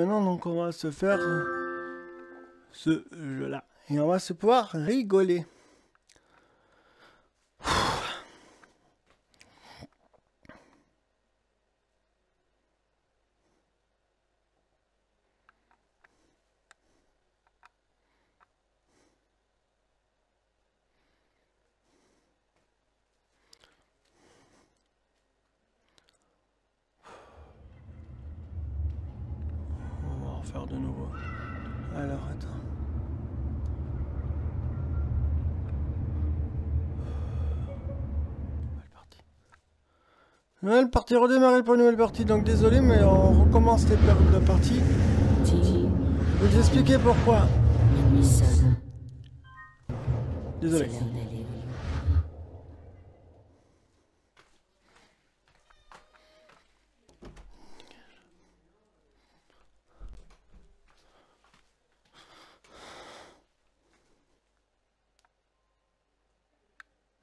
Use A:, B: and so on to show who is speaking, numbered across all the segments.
A: Maintenant, donc, on va se faire ce jeu-là. Et on va se pouvoir rigoler. Faire de nouveau. Alors, attends. Nouvelle partie. Nouvelle partie, redémarrer pour une nouvelle partie. Donc désolé, mais on recommence les périodes de partie. Je vais vous expliquer pourquoi. Désolé.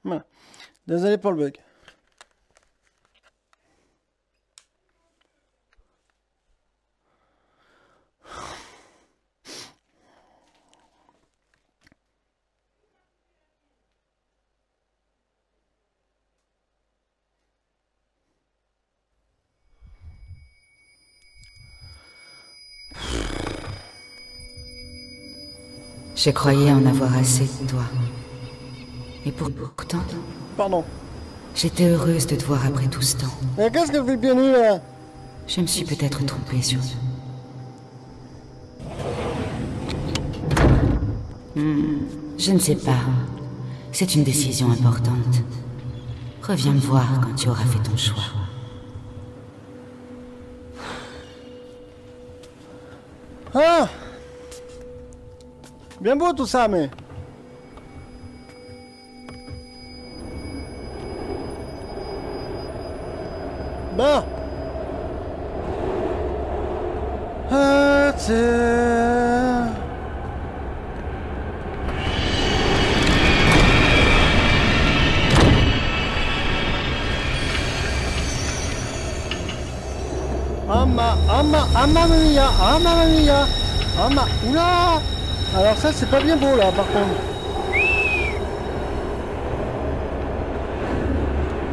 A: Voilà. Désolé pour le bug.
B: Je croyais en avoir assez de toi. Et pour- pourtant,
A: Pardon.
B: j'étais heureuse de te voir après tout ce temps.
A: Mais qu'est-ce que vous nu là?
B: Je me suis peut-être trompée sur... Hmm, je ne sais pas. C'est une décision importante. Reviens me voir quand tu auras fait ton choix.
A: Ah Bien beau tout ça, mais... Bon. Ah, tiens. Amma, amma, amma mia, amma mia, amma, oula Alors ça c'est pas bien beau là par contre.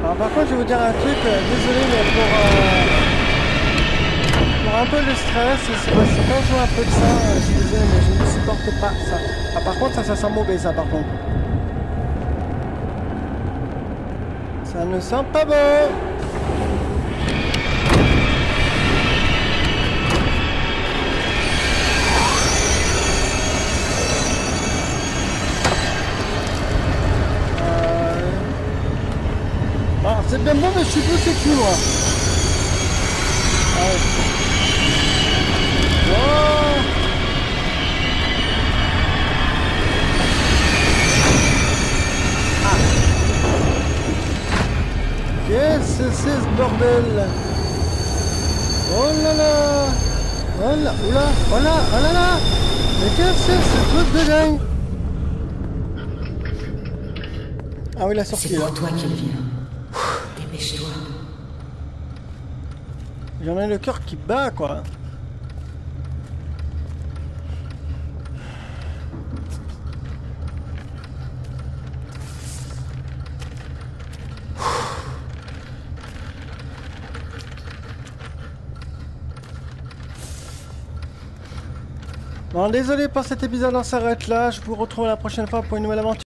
A: Alors par contre je vais vous dire un truc, euh, désolé mais pour, euh, pour un peu le stress, c'est quand je un peu de ça, euh, je suis mais je ne supporte pas ça. Ah par contre ça ça sent mauvais ça par contre. Ça ne sent pas bon Ah, c'est bon, mais je suis plus. Ah. Oh. Ah. Qu'est-ce que c'est ce bordel Oh là là Oh là, oula, oh là, oh là là Mais qu'est-ce que c'est ce truc de dingue? Ah oui, la sortie
B: C'est
A: là.
B: pour toi qu'il vient.
A: J'en ai le cœur qui bat, quoi. Bon, désolé pour cet épisode, on s'arrête là. Je vous retrouve la prochaine fois pour une nouvelle aventure.